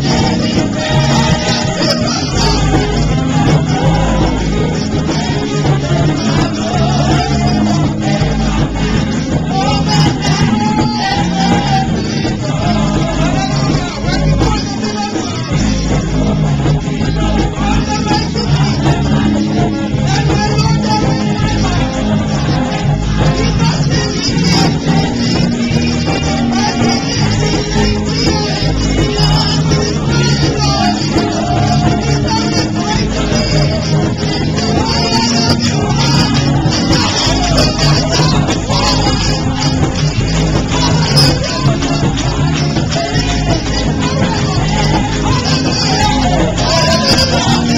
Everywhere. Jesus.